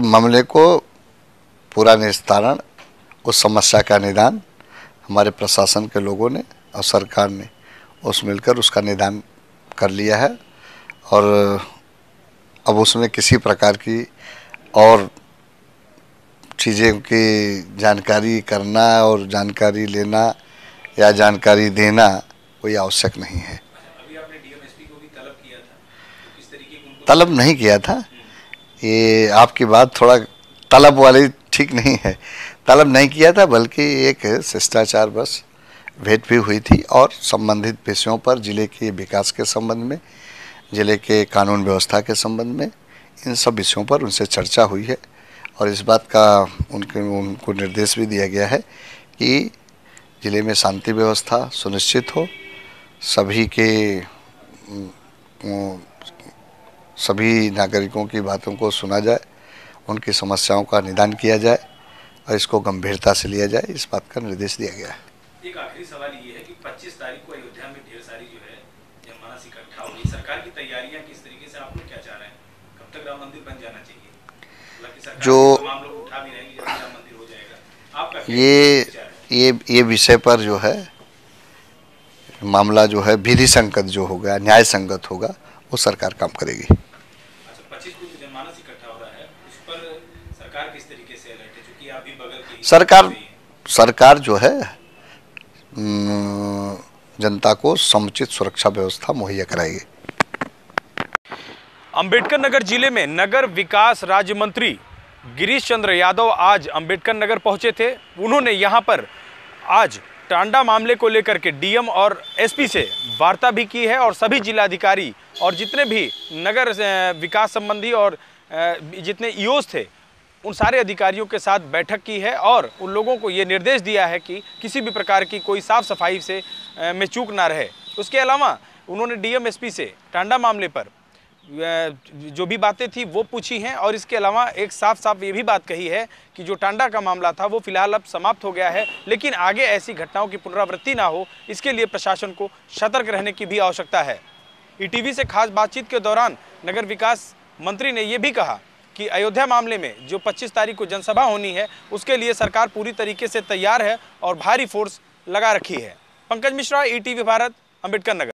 मामले को पूरा निस्तारण उस समस्या का निदान हमारे प्रशासन के लोगों ने और सरकार ने उस मिलकर उसका निदान कर लिया है। और अब उसमें किसी प्रकार की और चीज़ें की जानकारी करना और जानकारी लेना या जानकारी देना कोई आवश्यक नहीं है। अभी आपने को भी तलब किया था तो किस तरीके तलब नहीं किया था। ये आपकी बात थोड़ा तलब वाली ठीक नहीं है। तलब नहीं किया था, बल्कि एक शिष्टाचार बस भेंट भी हुई थी और संबंधित विषयों पर ज़िले के विकास के संबंध में, ज़िले के कानून व्यवस्था के संबंध में, इन सब विषयों पर उनसे चर्चा हुई है और इस बात का उनके, उनको निर्देश भी दिया गया है कि ज़िले में शांति व्यवस्था सुनिश्चित हो, सभी के सभी नागरिकों की बातों को सुना जाए उनकी समस्याओं का निदान किया जाए और इसको गंभीरता से लिया जाए इस बात का निर्देश दिया गया है। एक आखिरी सवाल ये है कि 25 तारीख को अयोध्या में ढेर सारी जो है जनमानस इकट्ठा होगी सरकार की तैयारियाँ किस तरीके से आप लोग क्या चाह रहे हैं? कब तक राम मंदिर बन जाना चाहिए? जो- उठा भी रहेंगे राम मंदिर हो जाएगा। आपका ये ये ये विषय पर जो है मामला जो है विधि संगत जो होगा न्याय संगत होगा वो सरकार काम करेगी अच्छा पच्चीस को जो जनमानस इकट्ठा हो रहा है उस पर सरकार किस तरीके से अलर्ट है क्योंकि आप भी बगल की सरकार सरकार जो है जनता को समुचित सुरक्षा व्यवस्था मुहैया कराएगी। अंबेडकर नगर ज़िले में नगर विकास राज्य मंत्री गिरीश चंद्र यादव आज अंबेडकर नगर पहुँचे थे। उन्होंने यहाँ पर आज टांडा मामले को लेकर के डीएम और एसपी से वार्ता भी की है और सभी जिलाधिकारी और जितने भी नगर विकास संबंधी और जितने ईओज थे उन सारे अधिकारियों के साथ बैठक की है और उन लोगों को ये निर्देश दिया है कि किसी भी प्रकार की कोई साफ़ सफ़ाई से में चूक ना रहे। उसके अलावा उन्होंने डीएम एसपी से टांडा मामले पर जो भी बातें थी वो पूछी हैं और इसके अलावा एक साफ़ साफ़ ये भी बात कही है कि जो टांडा का मामला था वो फ़िलहाल अब समाप्त हो गया है, लेकिन आगे ऐसी घटनाओं की पुनरावृत्ति ना हो, इसके लिए प्रशासन को सतर्क रहने की भी आवश्यकता है। ईटीवी से खास बातचीत के दौरान नगर विकास मंत्री ने ये भी कहा कि अयोध्या मामले में जो 25 तारीख को जनसभा होनी है, उसके लिए सरकार पूरी तरीके से तैयार है और भारी फोर्स लगा रखी है। पंकज मिश्रा ईटीवी भारत अंबेडकर नगर।